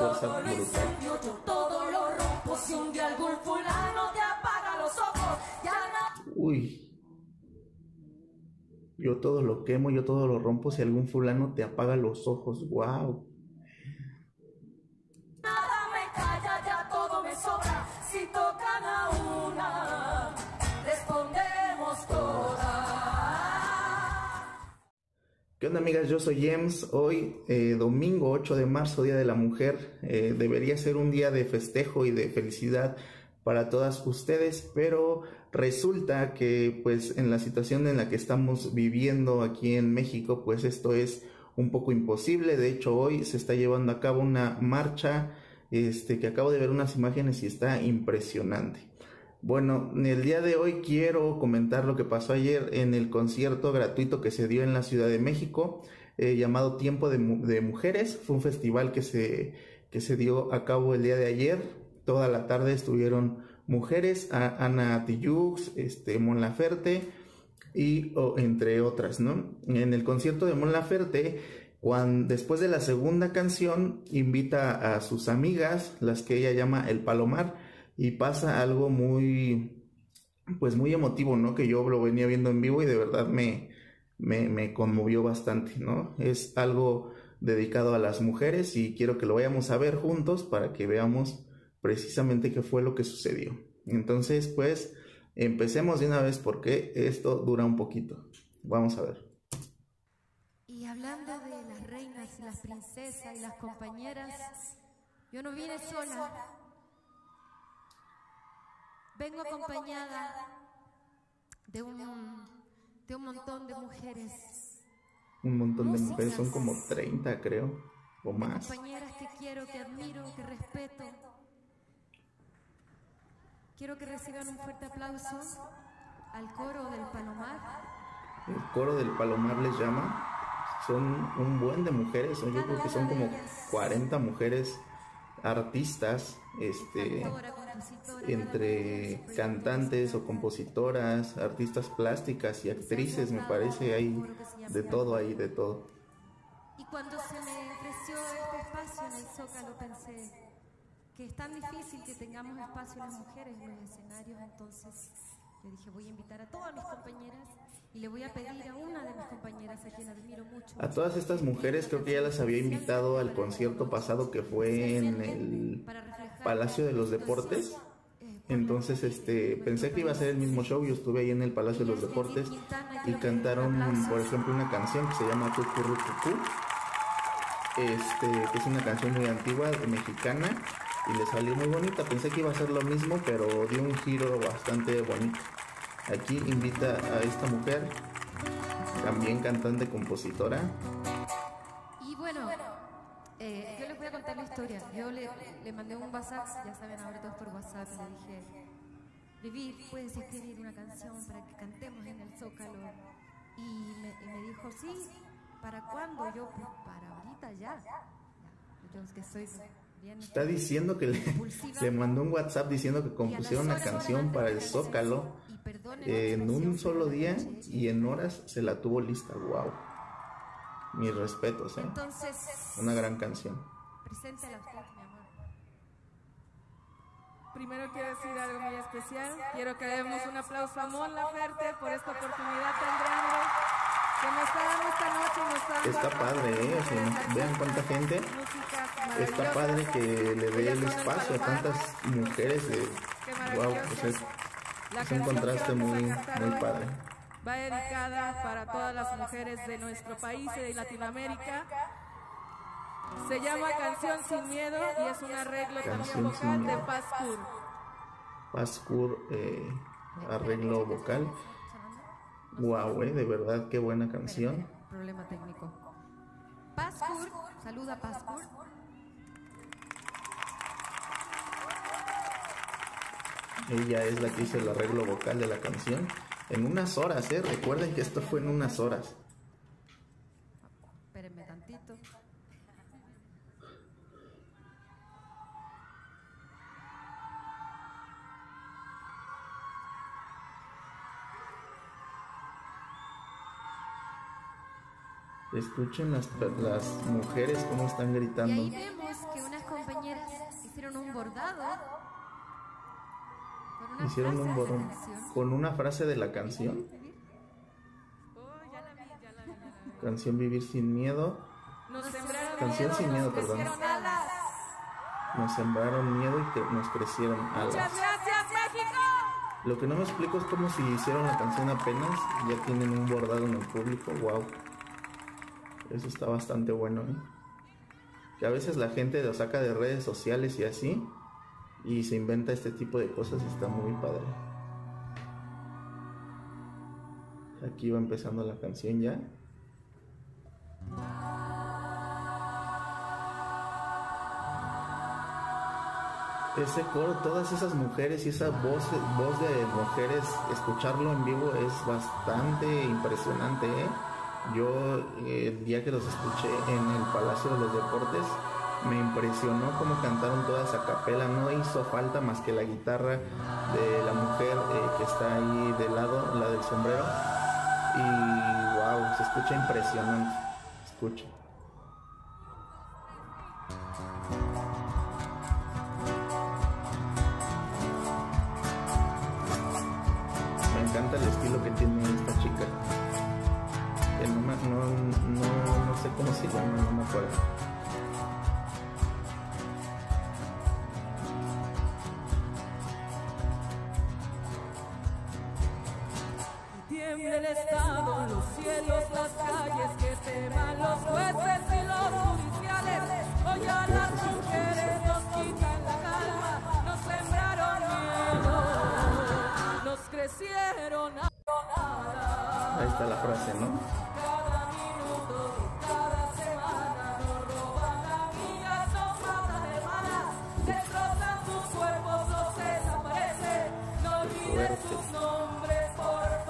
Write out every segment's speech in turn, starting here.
fuerza brutal. Uy. Yo todo lo quemo, yo todo lo rompo si algún fulano te apaga los ojos. Wow. ¿Qué onda amigas? Yo soy James. Hoy, eh, domingo 8 de marzo, Día de la Mujer, eh, debería ser un día de festejo y de felicidad para todas ustedes, pero resulta que pues en la situación en la que estamos viviendo aquí en México, pues esto es un poco imposible. De hecho, hoy se está llevando a cabo una marcha este, que acabo de ver unas imágenes y está impresionante. Bueno, el día de hoy quiero comentar lo que pasó ayer en el concierto gratuito que se dio en la Ciudad de México, eh, llamado Tiempo de, Mu- de Mujeres. Fue un festival que se, que se dio a cabo el día de ayer. Toda la tarde estuvieron mujeres, Ana Tijoux, este, Mon Laferte y entre otras, ¿no? En el concierto de Mon Laferte, cuando, después de la segunda canción, invita a sus amigas, las que ella llama el Palomar, y pasa algo muy, pues muy emotivo, ¿no? Que yo lo venía viendo en vivo y de verdad me, me, me conmovió bastante, ¿no? Es algo dedicado a las mujeres y quiero que lo vayamos a ver juntos para que veamos precisamente qué fue lo que sucedió. Entonces, pues, empecemos de una vez porque esto dura un poquito. Vamos a ver. Y hablando de las reinas las princesas y las compañeras, yo no vine sola. Vengo acompañada de un, de un montón de mujeres, Un montón de mujeres, son como 30 creo, o más. compañeras que quiero, que admiro, que respeto. Quiero que reciban un fuerte aplauso al coro del Palomar. El coro del Palomar les llama. Son un buen de mujeres, yo creo que son como 40 mujeres artistas, este, Cantora, entre cantantes o compositoras, artistas plásticas y actrices, me parece, hay de todo ahí, de todo. Y cuando se me ofreció este espacio en el Zócalo pensé que es tan difícil que tengamos espacio las mujeres en los escenarios, entonces le dije voy a invitar a todas mis compañeras y le voy a pedir a una de mis compañeras a quien admiro mucho. A todas estas mujeres creo que ya las había invitado al concierto pasado que fue en el Palacio de los Deportes. eh, Entonces, este, pensé que iba a ser el mismo show. Yo estuve ahí en el Palacio de los Deportes y cantaron, por ejemplo, una canción que se llama Cucurrucucú, este, que es una canción muy antigua, mexicana, y le salió muy bonita. Pensé que iba a ser lo mismo, pero dio un giro bastante bonito. Aquí invita a esta mujer, también cantante, compositora. Y bueno, eh, yo les voy a contar la historia. Yo le, le mandé un WhatsApp, ya saben, ahora todos por WhatsApp, le dije, Vivir, puedes escribir una canción para que cantemos en el Zócalo. Y me, y me dijo, sí, ¿para cuándo? Yo, pues, para ahorita ya. Yo es que soy. Está diciendo que le, le mandó un WhatsApp diciendo que compusiera una canción para el Zócalo eh, en un solo día y en horas se la tuvo lista. Wow. Mis respetos, ¿eh? Entonces, Una gran canción. preséntala usted, mi amor. Primero quiero decir algo muy especial. Quiero que demos un aplauso a Mon Laferte por esta oportunidad tan grande que nos está dando esta noche. Nos está, Está a padre, ¿eh? O sea, mujeres vean cuánta gente. Está padre que le dé el espacio a tantas mujeres. De... Qué Wow, maravilloso. pues es, un contraste muy, muy padre. Va dedicada para todas las mujeres de nuestro país y de Latinoamérica. Se llama Canción sin Miedo y es un arreglo también vocal de Kur. Pascur, eh, arreglo vocal. Wow, eh, de verdad, qué buena canción. Problema técnico. Pascur, saluda Pascur. Ella es la que hizo el arreglo vocal de la canción. En unas horas, eh. Recuerden que esto fue en unas horas. Espérenme tantito. Escuchen las, las mujeres cómo están gritando. Hicieron un borrón con una frase de la canción. Oh. Canción Vivir sin miedo. Nos sembraron Canción sin miedo, perdón. Nos sembraron miedo y que nos crecieron Muchas alas. gracias, México. Lo que no me explico es como si hicieron la canción apenas y ya tienen un bordado en el público. Wow. Eso está bastante bueno, ¿eh? Que a veces la gente lo saca de redes sociales y así y se inventa este tipo de cosas está muy padre. Aquí va empezando la canción ya. Ese coro, todas esas mujeres y esa voz, voz de mujeres, escucharlo en vivo es bastante impresionante. ¿eh? Yo eh, el día que los escuché en el Palacio de los Deportes, me impresionó cómo cantaron todas a capela. No hizo falta más que la guitarra de la mujer eh, que está ahí de lado, la del sombrero. Y wow, se escucha impresionante. Escucha. Me encanta el estilo que tiene esta chica. No, no, no sé cómo se llama, no me acuerdo. Copas echamos reforma,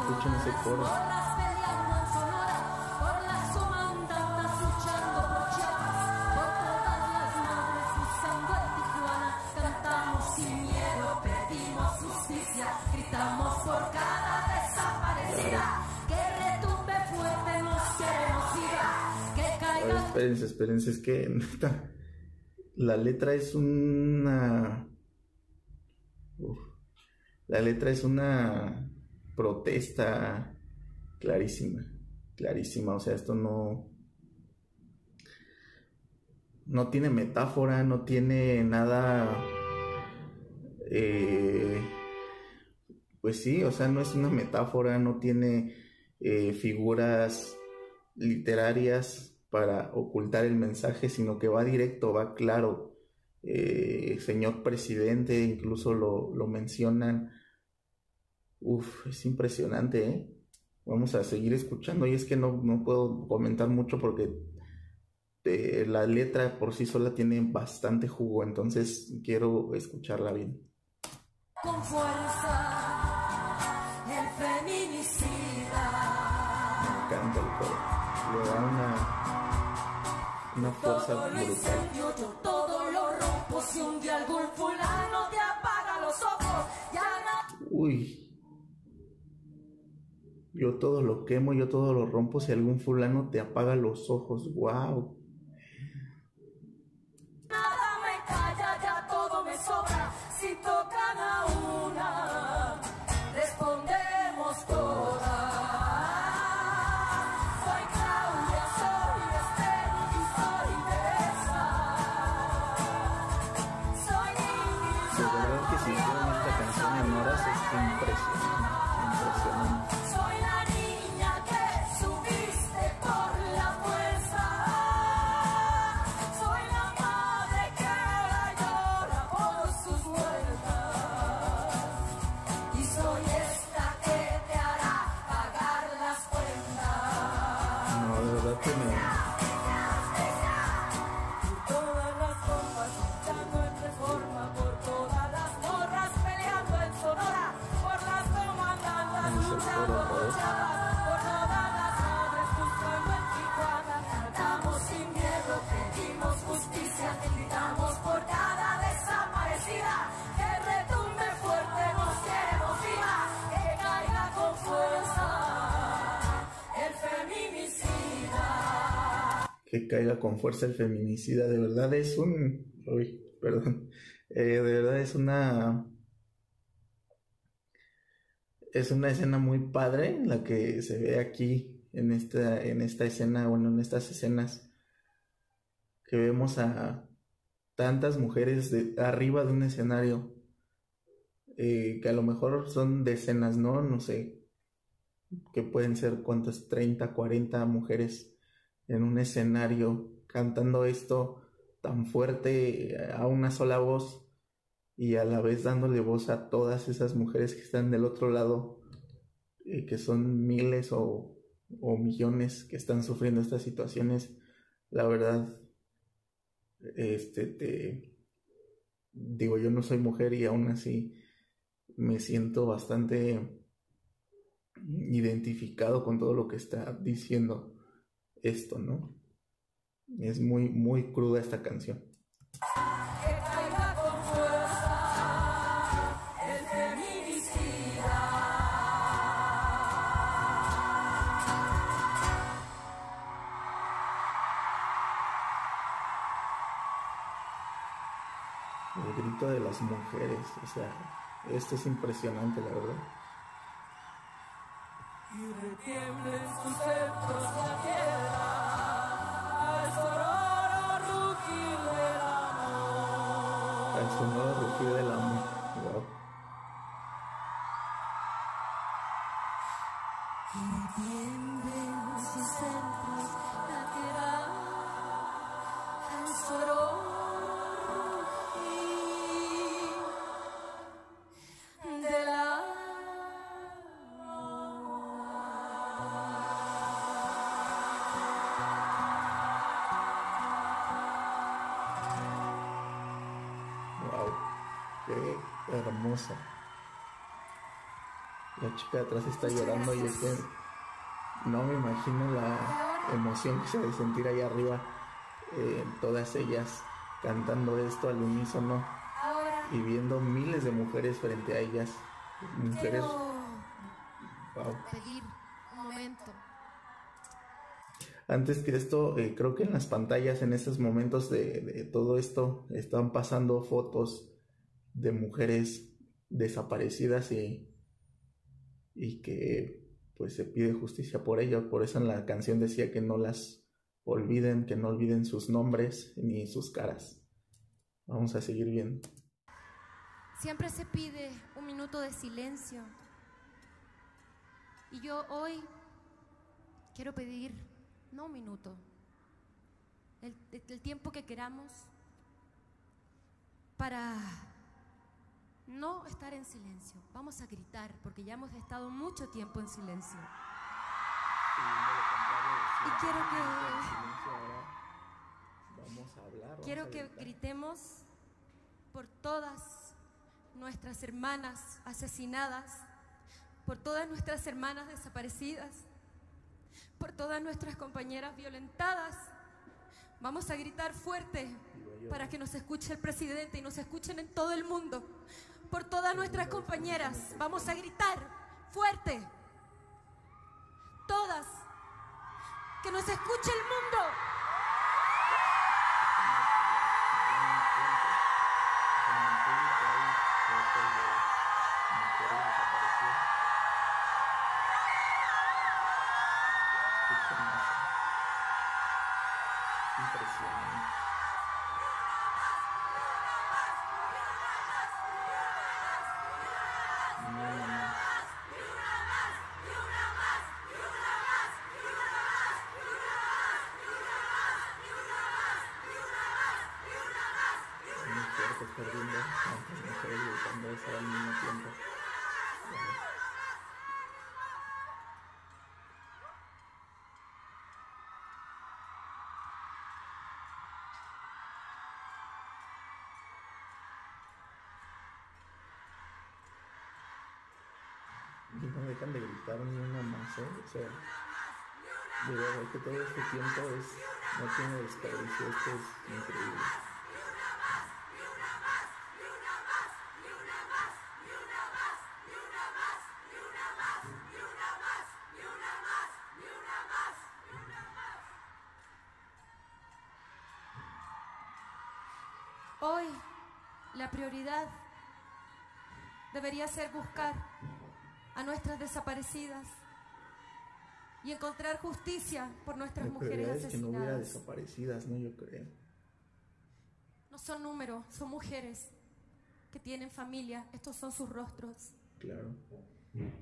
Escuchen ese coro. Espérense, espérense, es que la letra es una... Uf. la letra es una protesta clarísima, clarísima, o sea, esto no... No tiene metáfora, no tiene nada... eh, pues sí, o sea, no es una metáfora, no tiene eh, figuras literarias para ocultar el mensaje, sino que va directo, va claro. Eh, señor presidente, incluso lo, lo mencionan. Uf, es impresionante, ¿eh? Vamos a seguir escuchando y es que no, no puedo comentar mucho porque eh, la letra por sí sola tiene bastante jugo, entonces quiero escucharla bien. con fuerza el feminicida. Me encanta el coro. Le da una, una fuerza Todo lo brutal. incendio, yo todo lo rompo. Si un día algún fulano te apaga los ojos, ya no Uy. Yo todo lo quemo, yo todo lo rompo si algún fulano te apaga los ojos. Wow. nada me calla, ya todo me sobra. Si tocan a que caiga con fuerza el feminicida. De verdad es un... Uy, perdón. Eh, de verdad es una... Es una escena muy padre la que se ve aquí en esta, en esta escena, bueno, en estas escenas que vemos a tantas mujeres de, arriba de un escenario eh, que a lo mejor son decenas, ¿no? No sé, que pueden ser cuántas, 30, 40 mujeres en un escenario cantando esto tan fuerte eh, a una sola voz y a la vez dándole voz a todas esas mujeres que están del otro lado, eh, que son miles o, o millones que están sufriendo estas situaciones, la verdad, este, te digo, yo no soy mujer y aún así me siento bastante identificado con todo lo que está diciendo esto, ¿no? Es muy, muy cruda esta canción. El grito de las mujeres, o sea, esto es impresionante, la verdad. Y tiemblen en sus centros la tierra al sonoro chica de atrás está llorando y es que no me imagino la emoción que se ha de sentir ahí arriba, eh, todas ellas cantando esto al unísono y viendo miles de mujeres frente a ellas. Mujeres, quiero wow. pedir un momento. Antes que esto, eh, creo que en las pantallas, en esos momentos de, de todo esto, estaban pasando fotos de mujeres desaparecidas y, y que pues se pide justicia por ellas. Por eso en la canción decía que no las olviden, que no olviden sus nombres ni sus caras. Vamos a seguir viendo. Siempre se pide un minuto de silencio. Y yo hoy quiero pedir, no un minuto, el tiempo que queramos para no estar en silencio. Vamos a gritar porque ya hemos estado mucho tiempo en silencio. Y quiero que. Quiero que gritemos por todas nuestras hermanas asesinadas, por todas nuestras hermanas desaparecidas, por todas nuestras compañeras violentadas. Vamos a gritar fuerte para que nos escuche el presidente y nos escuchen en todo el mundo. Por todas nuestras compañeras, vamos a gritar fuerte. Todas. Que nos escuche el mundo. Eso al mismo tiempo. Y no dejan de gritar ni una más, ¿eh? O sea, de verdad que todo este tiempo es, no tiene desperdicio, esto es increíble. La prioridad debería ser buscar a nuestras desaparecidas y encontrar justicia por nuestras La mujeres es que no hubiera asesinadas. desaparecidas, ¿no? Yo creo. No son números, son mujeres que tienen familia. Estos son sus rostros. Claro.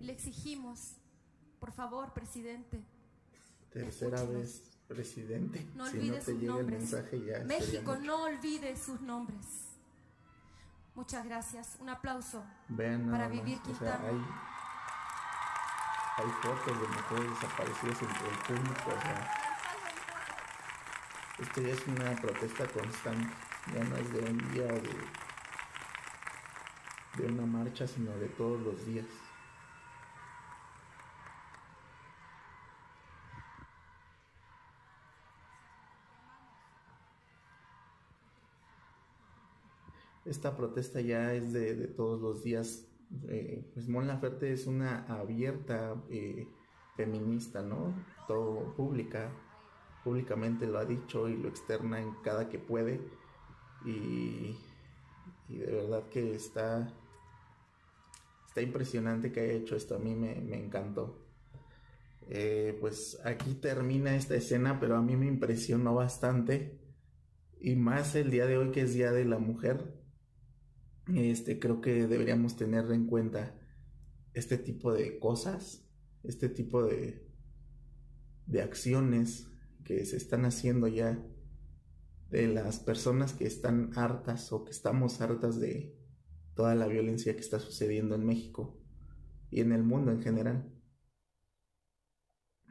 Le exigimos, por favor, presidente, Tercera Escúchenos. vez presidente. no si no olvide te sus llega nombres. el mensaje ya. sería México, no olvide sus nombres. Muchas gracias. Un aplauso. Vean para más, vivir o sea, Quintana. hay, hay fotos de mujeres desaparecidas entre el público. O sea, esto ya es una protesta constante. Ya no es de un día o de, de una marcha, sino de todos los días. Esta protesta ya es de, todos los días. Eh, pues es una abierta eh, feminista, ¿no? Todo pública, públicamente lo ha dicho y lo externa en cada que puede. Y, de verdad que está, está impresionante que haya hecho esto. A mí me, me encantó. Eh, pues aquí termina esta escena, pero a mí me impresionó bastante. Y más el día de hoy que es Día de la Mujer este, creo que deberíamos tener en cuenta este tipo de cosas, este tipo de, de acciones que se están haciendo ya de las personas que están hartas o que estamos hartas de toda la violencia que está sucediendo en México y en el mundo en general.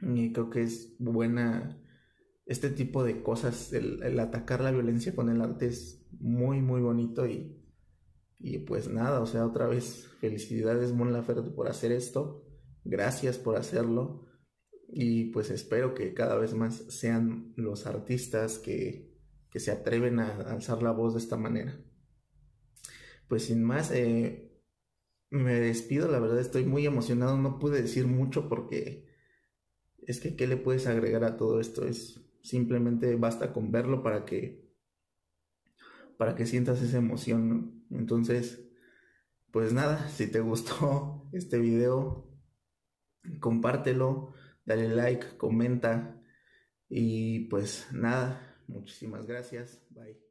Y creo que es buena este tipo de cosas, el, el atacar la violencia con el arte es muy, muy bonito y y pues nada, o sea, otra vez, felicidades Mon Laferte por hacer esto. Gracias por hacerlo. Y pues espero que cada vez más sean los artistas que, que se atreven a alzar la voz de esta manera. Pues sin más, eh, me despido, la verdad estoy muy emocionado, no pude decir mucho porque es que ¿qué le puedes agregar a todo esto? Es simplemente basta con verlo para que para que sientas esa emoción, ¿no? Entonces, pues nada, si te gustó este video, compártelo, dale like, comenta y pues nada, muchísimas gracias, bye.